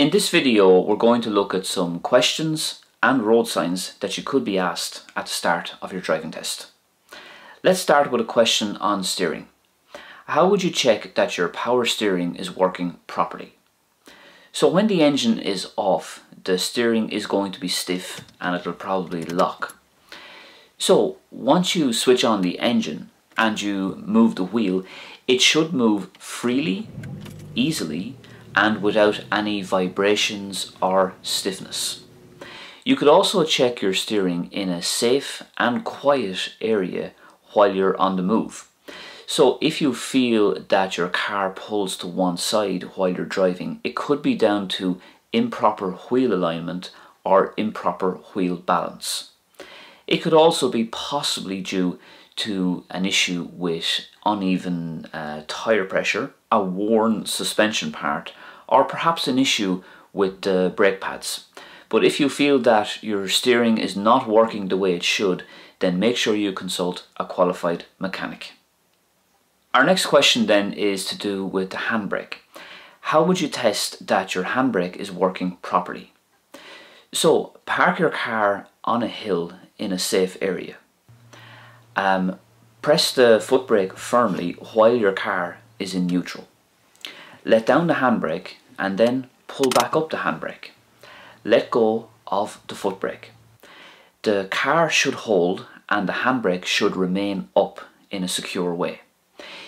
In this video we're going to look at some questions and road signs that you could be asked at the start of your driving test. Let's start with a question on steering. How would you check that your power steering is working properly? So when the engine is off, the steering is going to be stiff and it will probably lock. So once you switch on the engine and you move the wheel, it should move freely, easily and without any vibrations or stiffness. You could also check your steering in a safe and quiet area while you're on the move. So if you feel that your car pulls to one side while you're driving, it could be down to improper wheel alignment or improper wheel balance. It could also be possibly due to an issue with uneven uh, tyre pressure, a worn suspension part, or perhaps an issue with the brake pads. But if you feel that your steering is not working the way it should, then make sure you consult a qualified mechanic. Our next question then is to do with the handbrake. How would you test that your handbrake is working properly? So park your car on a hill in a safe area. Um, press the foot brake firmly while your car is in neutral. Let down the handbrake and then pull back up the handbrake. Let go of the foot brake. The car should hold and the handbrake should remain up in a secure way.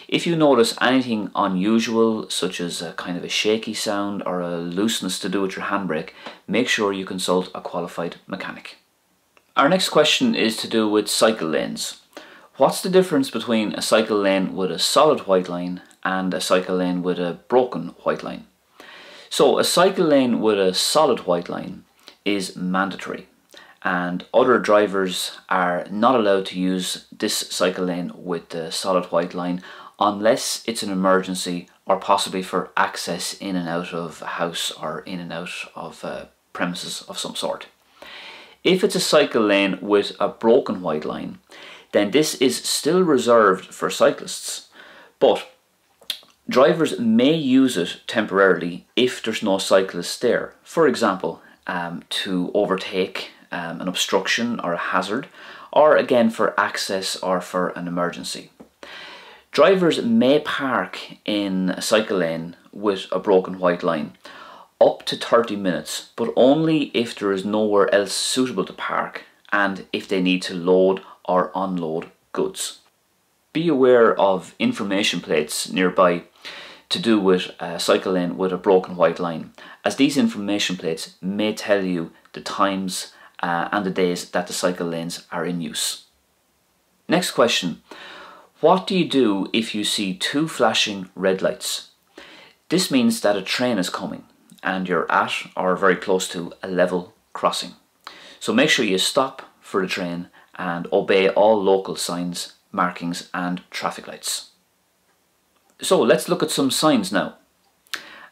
If you notice anything unusual, such as a kind of a shaky sound or a looseness to do with your handbrake, make sure you consult a qualified mechanic. Our next question is to do with cycle lanes. What's the difference between a cycle lane with a solid white line and a cycle lane with a broken white line? So a cycle lane with a solid white line is mandatory and other drivers are not allowed to use this cycle lane with the solid white line unless it's an emergency or possibly for access in and out of a house or in and out of uh, premises of some sort. If it's a cycle lane with a broken white line, then this is still reserved for cyclists, but drivers may use it temporarily if there's no cyclists there. For example, um, to overtake um, an obstruction or a hazard, or again for access or for an emergency. Drivers may park in a cycle lane with a broken white line up to 30 minutes, but only if there is nowhere else suitable to park and if they need to load or unload goods. Be aware of information plates nearby to do with a cycle lane with a broken white line, as these information plates may tell you the times uh, and the days that the cycle lanes are in use. Next question. What do you do if you see two flashing red lights? This means that a train is coming and you're at or very close to a level crossing. So make sure you stop for the train and obey all local signs, markings and traffic lights. So let's look at some signs now.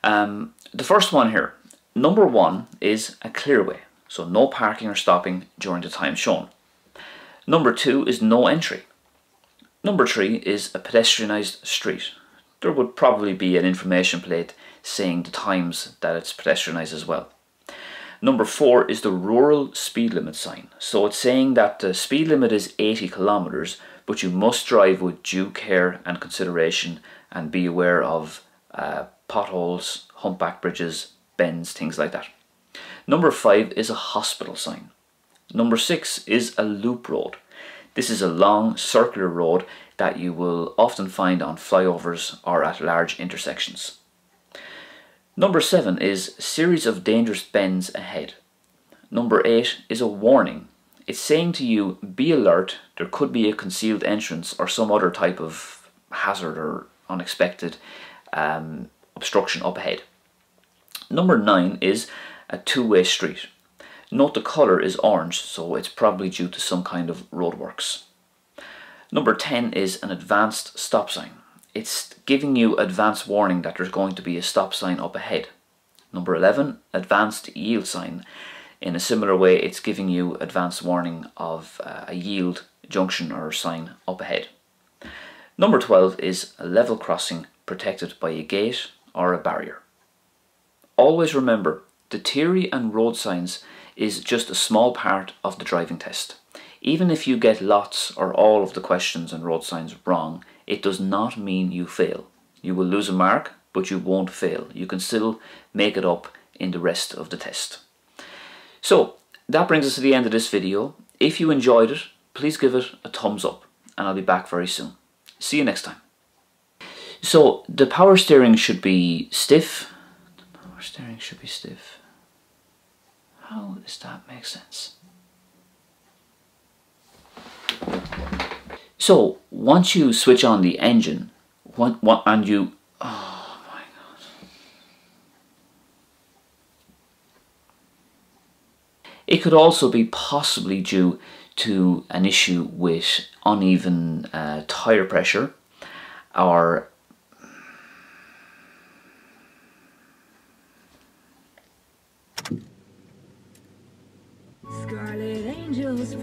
Um, the first one here, number one is a clearway. So no parking or stopping during the time shown. Number two is no entry. Number three is a pedestrianised street. There would probably be an information plate saying the times that it's pedestrianised as well. Number four is the rural speed limit sign. So it's saying that the speed limit is 80 kilometres, but you must drive with due care and consideration and be aware of uh, potholes, humpback bridges, bends, things like that. Number five is a hospital sign. Number six is a loop road. This is a long circular road that you will often find on flyovers or at large intersections. Number 7 is series of dangerous bends ahead. Number 8 is a warning. It's saying to you, be alert, there could be a concealed entrance or some other type of hazard or unexpected um, obstruction up ahead. Number 9 is a two-way street. Note the colour is orange, so it's probably due to some kind of roadworks. Number 10 is an advanced stop sign. It's giving you advance warning that there's going to be a stop sign up ahead. Number 11, advanced yield sign. In a similar way, it's giving you advance warning of uh, a yield junction or sign up ahead. Number 12 is a level crossing protected by a gate or a barrier. Always remember the theory and road signs is just a small part of the driving test. Even if you get lots or all of the questions and road signs wrong, it does not mean you fail. You will lose a mark, but you won't fail. You can still make it up in the rest of the test. So, that brings us to the end of this video. If you enjoyed it, please give it a thumbs up and I'll be back very soon. See you next time. So, the power steering should be stiff. The power steering should be stiff. How does that make sense? So once you switch on the engine, what, what, and you, oh my god. It could also be possibly due to an issue with uneven uh, tire pressure or Scarlet Angels